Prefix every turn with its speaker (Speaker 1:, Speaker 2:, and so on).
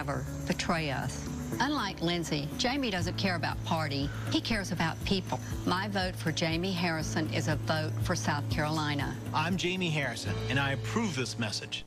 Speaker 1: never betray us. Unlike Lindsay, Jamie doesn't care about party. He cares about people. My vote for Jamie Harrison is a vote for South Carolina.
Speaker 2: I'm Jamie Harrison, and I approve this message.